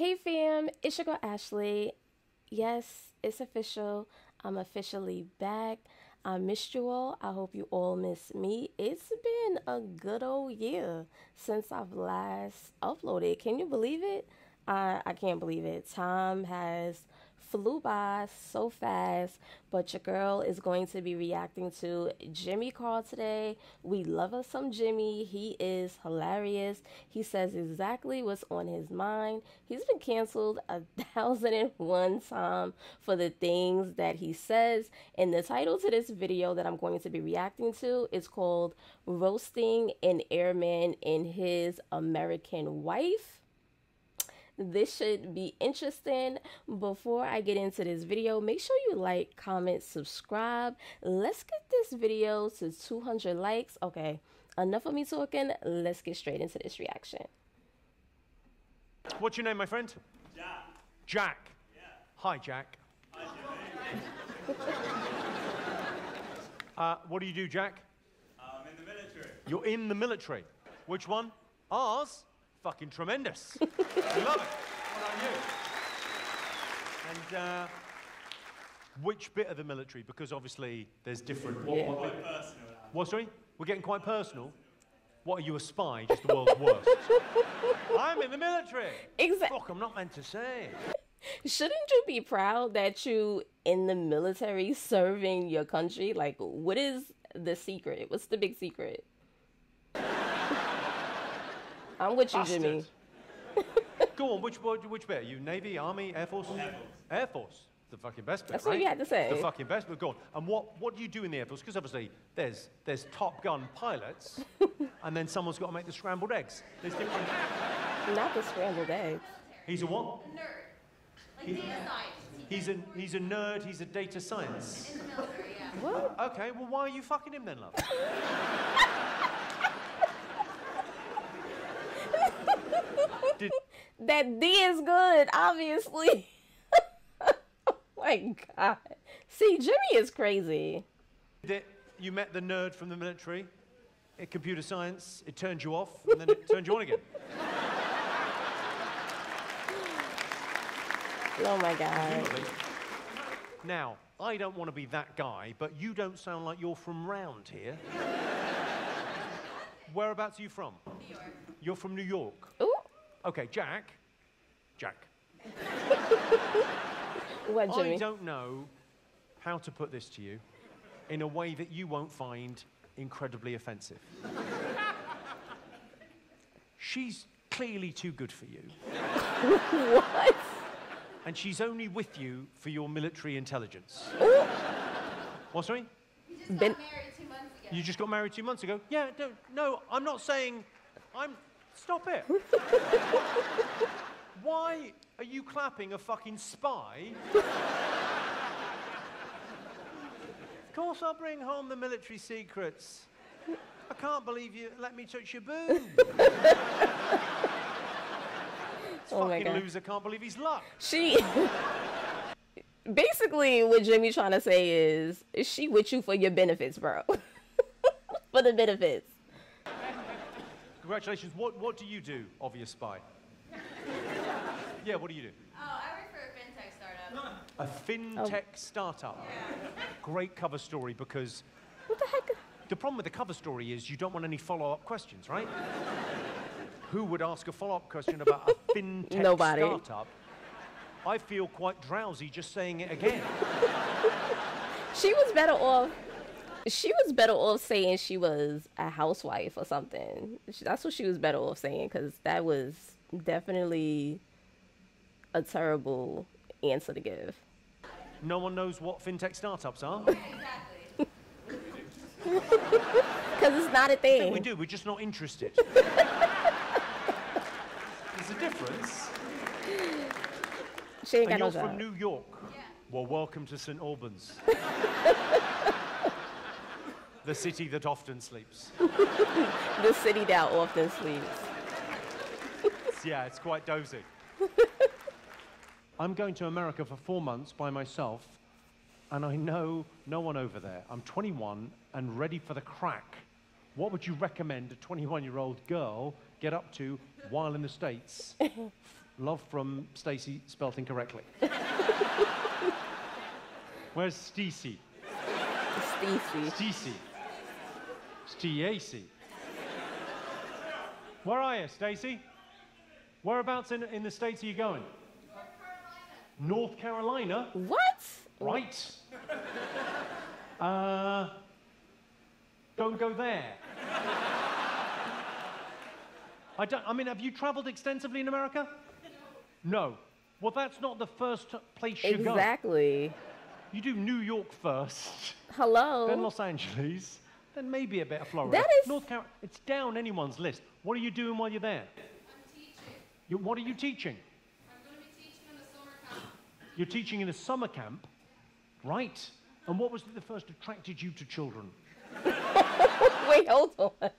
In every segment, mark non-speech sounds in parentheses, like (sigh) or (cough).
Hey fam, it's your girl Ashley. Yes, it's official. I'm officially back. I missed you all. I hope you all miss me. It's been a good old year since I've last uploaded. Can you believe it? I, I can't believe it. Time has flew by so fast, but your girl is going to be reacting to Jimmy Carr today. We love us some Jimmy. He is hilarious. He says exactly what's on his mind. He's been canceled a (laughs) thousand and one time for the things that he says. And the title to this video that I'm going to be reacting to is called Roasting an Airman and His American Wife this should be interesting. Before I get into this video, make sure you like, comment, subscribe. Let's get this video to 200 likes. Okay, enough of me talking. Let's get straight into this reaction. What's your name, my friend? Jack. Jack. Yeah. Hi, Jack. Hi, Uh, what do you do, Jack? I'm in the military. You're in the military. Which one? Ours? Fucking tremendous. (laughs) we love it. What about you? And uh, which bit of the military? Because obviously there's different. What, what Quite personal. What, sorry? We're getting quite personal. What are you, a spy? Just the world's worst. (laughs) I'm in the military. Exactly. Fuck, I'm not meant to say. Shouldn't you be proud that you in the military serving your country? Like, what is the secret? What's the big secret? I'm with you, Jimmy. (laughs) Go on, which, which, which bit? Are you Navy, Army, Air Force? Air Force. Air Force. The fucking best bit, That's right? what you had to say. The fucking best bit. Go on. And what, what do you do in the Air Force? Because obviously there's, there's Top Gun pilots, (laughs) and then someone's got to make the scrambled eggs. There's different... (laughs) Not the scrambled eggs. He's a what? nerd. Like data science. He's a, he's a nerd, he's a data science. In the military, yeah. What? Okay, well, why are you fucking him then, love? Did, That D is good, obviously. (laughs) oh my god. See, Jimmy is crazy. did you met the nerd from the military in computer science, it turned you off, and then it turned you on again. (laughs) Oh my god. Now, I don't want to be that guy, but you don't sound like you're from round here. (laughs) Whereabouts are you from? New York. You're from New York. Ooh, Okay, Jack. Jack. what, I don't know how to put this to you in a way that you won't find incredibly offensive. She's clearly too good for you. (laughs) What? and she's only with you for your military intelligence. Oh. What, sorry? We just Ben- got married two months ago. You just got married two months ago? Yeah, no, no, I'm not saying. I'm. Stop it. (laughs) Why are you clapping a fucking spy? of course, I'll bring home the military secrets. I can't believe you let me touch your boob. (laughs) Oh my fucking God. loser can't believe his luck. She. (laughs) Basically, what Jimmy trying to say is, is she with you for your benefits, bro? for the benefits. Congratulations. What, what do you do, obvious spy? (laughs) yeah, what do you do? Oh, I work for a fintech startup. A fintech oh. startup. Great cover story because What the heck? the problem with the cover story is you don't want any follow up questions, right? (laughs) Who would ask a follow up question about a fintech Nobody. startup? I feel quite drowsy just saying it again. (laughs) She was better off. She was better off saying she was a housewife or something. That's what she was better off saying because that was definitely a terrible answer to give. No one knows what fintech startups are. (laughs) Exactly. (laughs) Because it's not a thing. We do, we're just not interested. (laughs) There's a difference. She ain't got And no you're from. New York. Yeah. Well, welcome to St. Albans. The city that often sleeps. (laughs) the city that often sleeps. Yeah, it's quite dozy. (laughs) I'm going to America for four months by myself, and I know no one over there. I'm 21 and ready for the crack. What would you recommend a 21 year old girl get up to while in the States? (laughs) Love from Stacy, spelt incorrectly. Where's Stacy? Stacy. Stacy. Stacy. Where are you, Stacy? Whereabouts in, in the States are you going? North Carolina? What? Right. Uh, don't go there. I don't. I mean, have you travelled extensively in America? No. Well, that's not the first place you go. Exactly. You do New York first, Hello. then Los Angeles, then maybe a bit of Florida. That is- North Carolina. It's down anyone's list. What are you doing while you're there? I'm teaching. You, what are you teaching? I'm going to be teaching in the summer camp. You're teaching in a summer camp, right? And what was it that first attracted you to children? (laughs) Wait, hold on.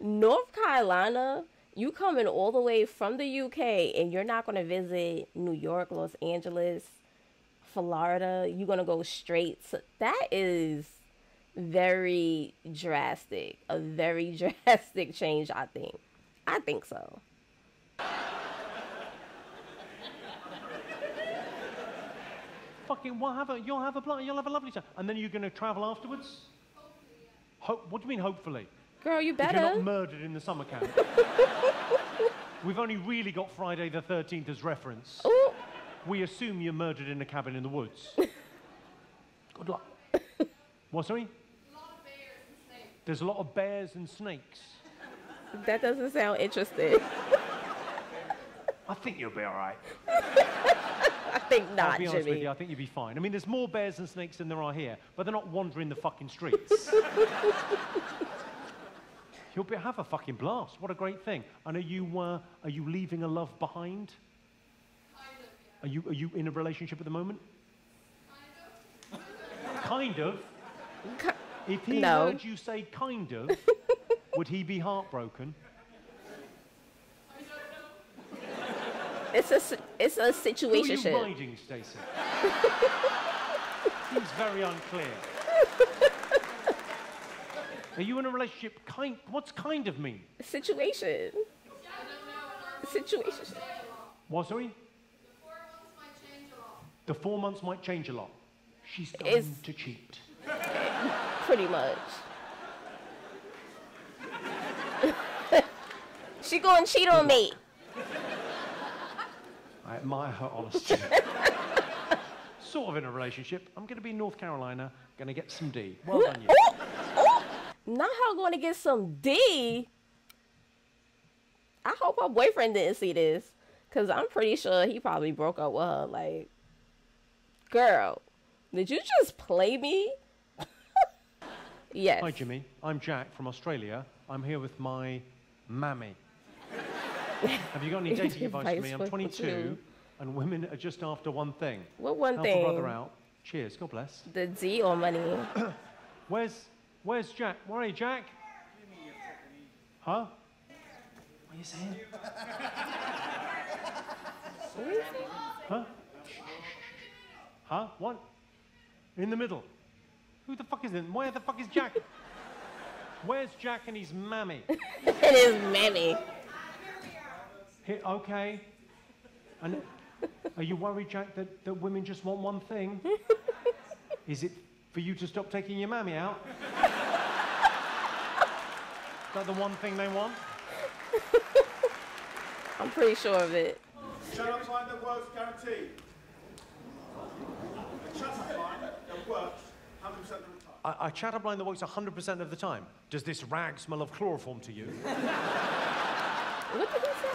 North Carolina, you coming all the way from the UK and you're not going to visit New York, Los Angeles, Florida. You're going to go straight to that is very drastic. A very (laughs) drastic change, I think. I think so. Fucking, what have a, you'll have a you'll have a lovely time, and then you're going to travel afterwards. Hope, what do you mean, hopefully? Girl, you If you're not murdered in the summer camp. (laughs) We've only really got Friday the 13th as reference. Ooh, We assume you're murdered in a cabin in the woods. (laughs) Good luck. What, sorry? A lot of bears and snakes. There's a lot of bears and snakes. that doesn't sound interesting. (laughs) I think you'll be all right. (laughs) I think not, I'll be honest with you, I think you'll be fine. I mean, there's more bears and snakes than there are here, but they're not wandering the fucking streets. (laughs) You'll be, have a fucking blast. What a great thing. And are you, uh, are you leaving a love behind? Kind of, yeah. Are you, are you in a relationship at the moment? Kind of. Kind of. Ki- If he No. heard you say kind of, (laughs) would he be heartbroken? I don't know. It's a it's a Who are situation. you riding, Stacey? Seems very unclear. (laughs) Are you in a relationship? Kind. What's kind of mean? Situation. Situation. What, sorry? The four months might change a lot. The four months might change a lot. She's going Is- to cheat. Pretty much. (laughs) she gonna cheat on me. I admire her honesty. (laughs) sort of in a relationship. I'm going to be in North Carolina, going to get some D. Well done, you. Ooh, ooh. Not her gonna get some D. I hope her boyfriend didn't see this. Cause I'm pretty sure he probably broke up with her. Like, girl, did you just play me? Yes. Hi, Jimmy. I'm Jack from Australia. I'm here with my mammy. Have you got any (laughs) dating advice for me? I'm 22, and women are just after one thing. What one Help a thing? brother out. Cheers. God bless. The D or money? (coughs) Where's Where's Jack? Where are you, Jack? Huh? What are you saying? Huh? Huh? What? In the middle. Who the fuck is it? Where the fuck is Jack? Where's Jack and his mammy? it is mammy. Here, okay. And are you worried, Jack, that, that women just want one thing? Is it for you to stop taking your mammy out? Is that the one thing they want? I'm pretty sure of it. Shut up line that works guaranteed. Shut up line that works 100% of the time. A, a chat up line that works 100% of the time. Does this rag smell of chloroform to you? What did he say?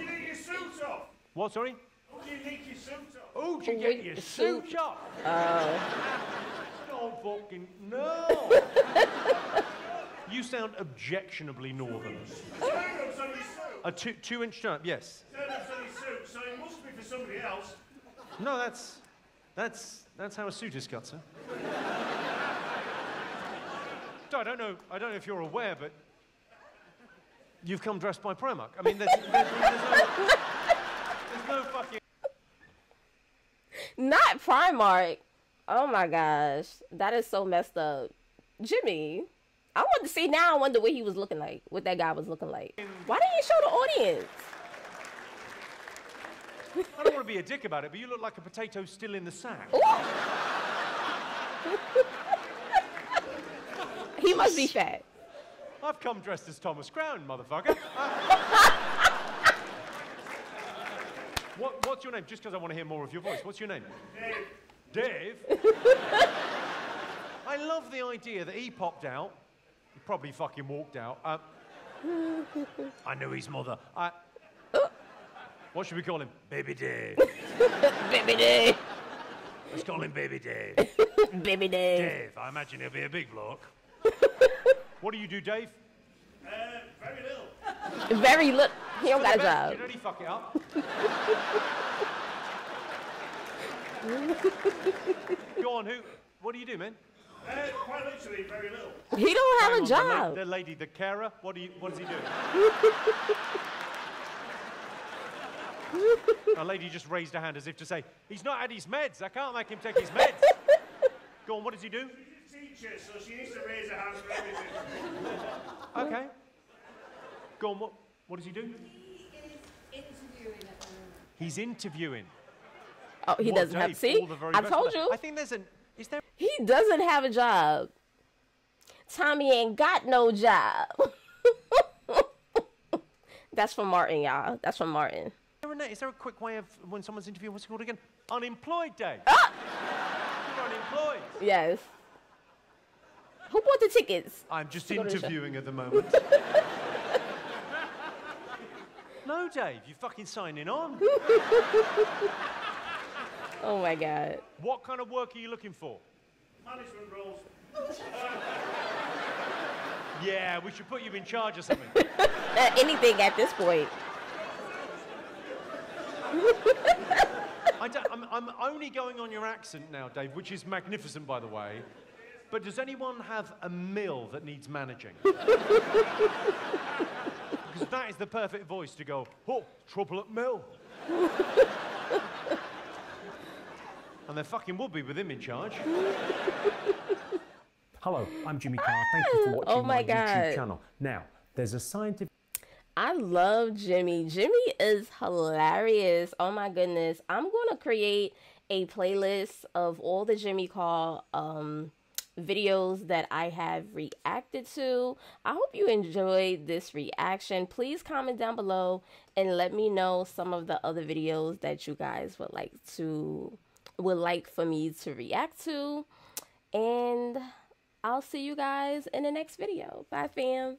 You need your suit off. What, sorry? Oh, you need your suit off. Oh, you Oh, get your the suit suit. up. Oh, (laughs) No fucking no. (laughs) you sound objectionably northern. Stand-ups on your suit. A two, two-inch turn, yes. Stand-ups on your suit, so it must be for somebody else. No, that's that's that's how a suit is cut, sir. I don't know. I don't know if you're aware, but you've come dressed by Primark. I mean, there's, there's, there's, no, there's no fucking. not Primark. Oh my gosh, that is so messed up. Jimmy, I want to see now. I wonder what he was looking like. What that guy was looking like. Why didn't you show the audience? I don't want to be a dick about it, but you look like a potato still in the sack. (laughs) He must be fat. I've come dressed as Thomas Crown, motherfucker. Uh, (laughs) what, what's your name? Just because I want to hear more of your voice. What's your name? Dave. Dave? (laughs) I love the idea that he popped out. He probably fucking walked out. Uh, I knew his mother. I, what should we call him? Baby Dave. (laughs) Baby Dave. Let's call him Baby Dave. (laughs) Baby Dave. Dave, I imagine he'll be a big bloke. (laughs) what do you do, Dave? Uh, very little. Very look. He don't got a job. You know he fuck it up. Go on, who? What do you do, man? Uh, quite literally, very little. He don't have Hang a on, the la- job. The, lady, the carer. What do you? What does he do? (laughs) a lady just raised her hand as if to say, "He's not had his meds. I can't make him take his meds." (laughs) Go on. What does he do? She's a teacher, so she needs to raise her hand for everything. (laughs) Okay. Go on. What? What does he do? He is interviewing at the moment. He's interviewing. Oh, he What, doesn't have. Dave? See, All the very I best told you. I think there's an. Is there? He doesn't have a job. Tommy ain't got no job. That's from Martin, y'all. That's from Martin. Is there, a, is there a quick way of when someone's interviewing? What's it called again? Unemployed day. Ah! You're unemployed. Yes. Who bought the tickets? I'm just To go to the show. interviewing at the (laughs) moment. no, Dave, you're fucking signing on. (laughs) Oh my God. what kind of work are you looking for? Management roles. (laughs) Yeah, we should put you in charge of something. Uh, anything at this point. I don't, I'm, I'm only going on your accent now, Dave, which is magnificent, by the way. But does anyone have a mill that needs managing? because that is the perfect voice to go, oh, trouble at mill. and there fucking would be with him in charge. Hello, I'm Jimmy Carr. Thank you for (laughs) oh watching Oh my YouTube God. channel. Now, there's a scientific I love Jimmy. Jimmy is hilarious. Oh my goodness. I'm going to create a playlist of all the Jimmy Carr um videos that I have reacted to. I hope you enjoyed this reaction. Please comment down below and let me know some of the other videos that you guys would like to would like for me to react to. And I'll see you guys in the next video. Bye fam.